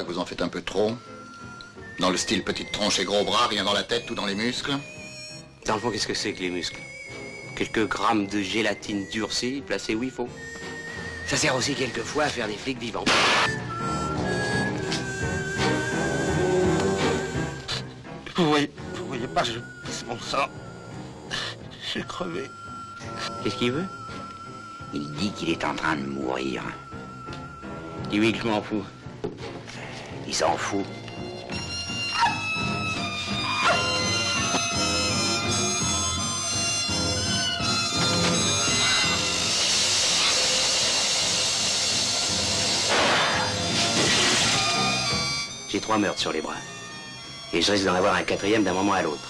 pas que vous en faites un peu trop Dans le style petite tronche et gros bras, rien dans la tête, tout dans les muscles Dans le fond, qu'est-ce que c'est que les muscles? Quelques grammes de gélatine durcie placés où il faut. Ça sert aussi quelquefois à faire des flics vivants. Vous voyez, vous voyez pas, je pisse mon sang. Je suis crevé. Qu'est-ce qu'il veut? Il dit qu'il est en train de mourir. Dis-lui que je m'en fous. Il s'en fout. J'ai trois meurtres sur les bras. Et je risque d'en avoir un quatrième d'un moment à l'autre.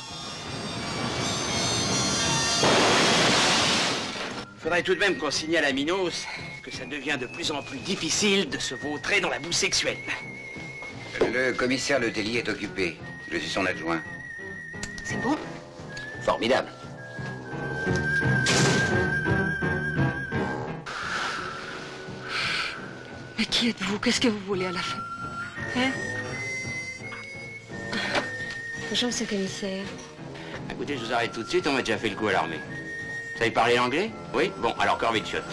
Faudrait tout de même qu'on signale à Minos que ça devient de plus en plus difficile de se vautrer dans la boue sexuelle. Le commissaire Letellier est occupé. Je suis son adjoint. C'est bon Formidable. Mais qui êtes-vous? Qu'est-ce que vous voulez à la fin? Hein? Bonjour, monsieur le commissaire. Écoutez, je vous arrête tout de suite, on m'a déjà fait le coup à l'armée. Vous savez parler l'anglais Oui? Bon, alors de chiottes.